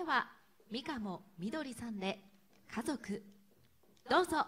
では三鴨みどりさんで「家族」どうぞ。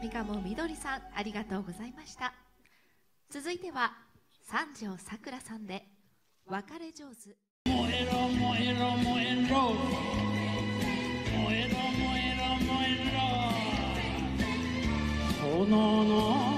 三鴨みどりさんありがとうございました。続いては三条さくらさんで別れ上手。燃えろ燃えろ燃えろ燃えろ燃えろ燃えろ。炎の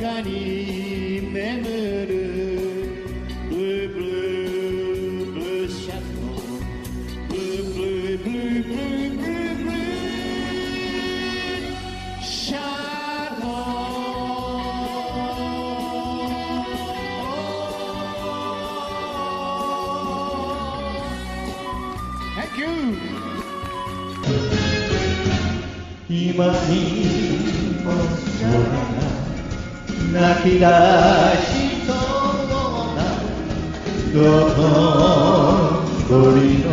Thank you. 今にも空が泣き出しそうなどこ鳥の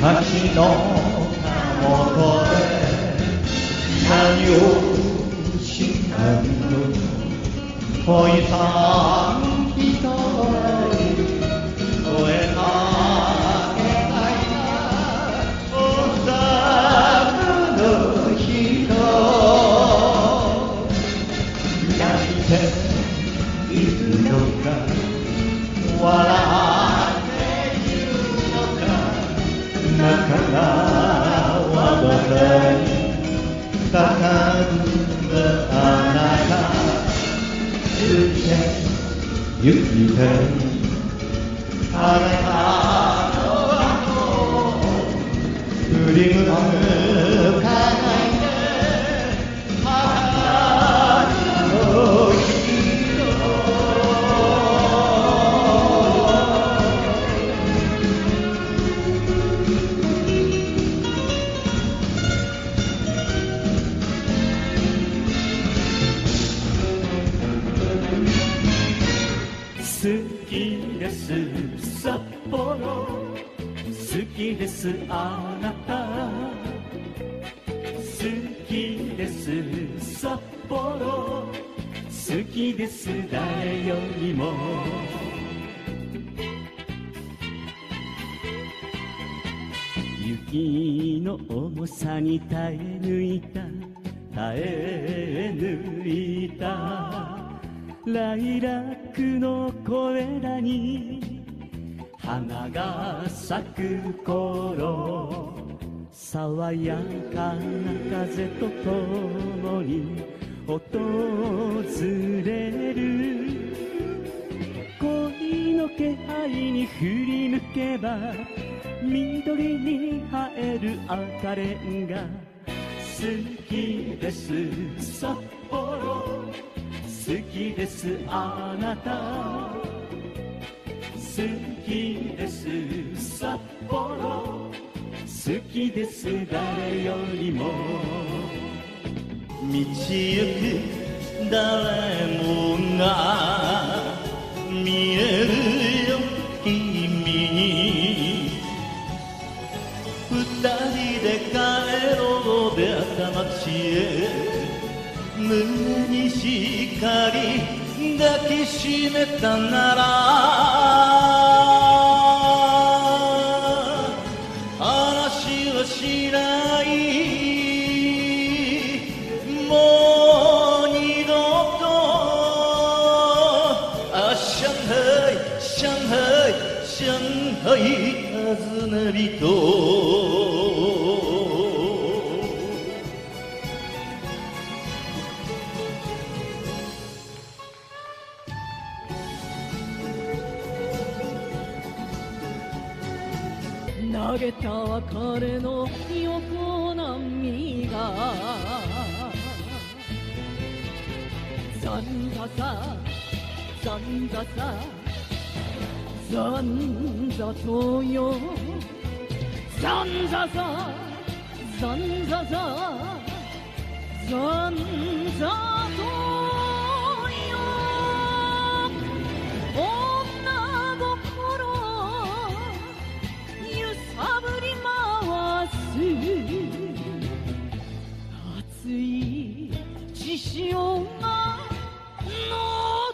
橋のたもとで何をしたの？恋さん仲がわからに高ぶあなた行って行きたいあなたの後振り向かきですあなた。好きです札幌。好きです誰よりも。雪の重さに耐え抜いた。耐え抜いた。ライラックのこれらに。花が咲く頃爽やかな風とともに訪れる恋の気配に振り向けば緑に映える赤レンガ好きです札幌好きですあなたきです。札幌。好きです。誰よりも。道行く誰もが。見えるよ君に。二人で帰ろう出会った街へ胸にしっかり抱きしめたなら。げた別れの横波が。ざんざさざんざさざんざとよ。ざんざさざんざさざんざがの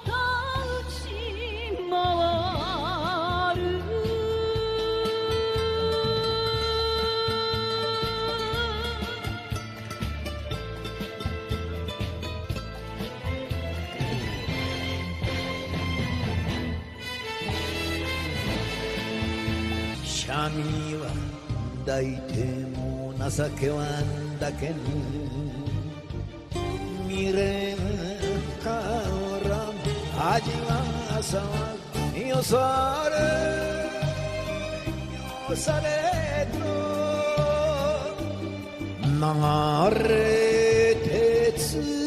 たうち回る。シャミは抱いても情けはんだけぬ Mirenkaram Ajivasamak Yosare Yosaretno Nare Tetsunan